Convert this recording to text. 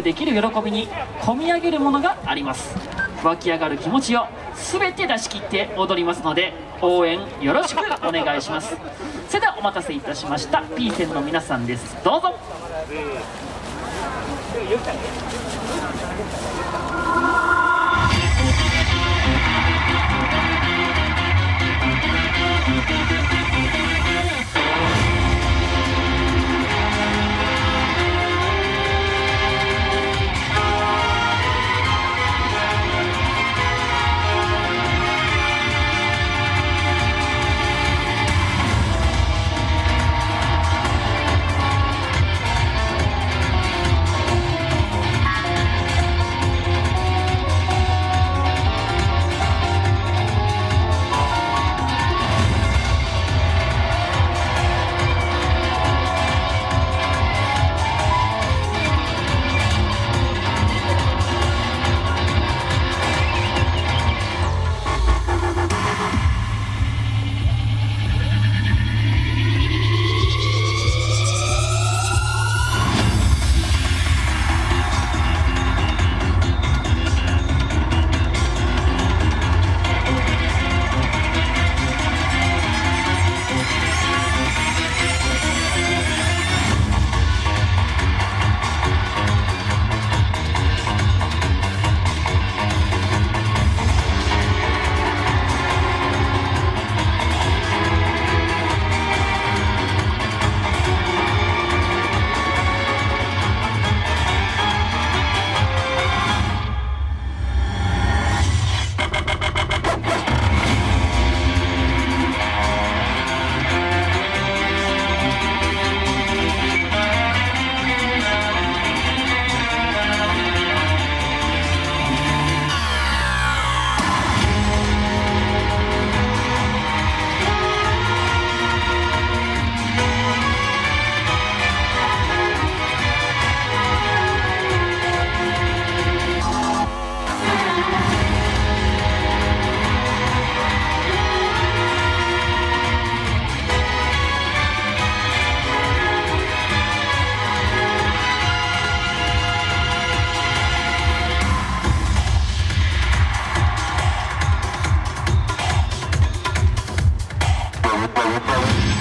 プできる喜びに込み上げるものがあります。湧き上がる気持ちを全て出し切って踊りますので応援よろしくお願いします。それではお待たせいたしました。P 線の皆さんです。どうぞ。Thank you.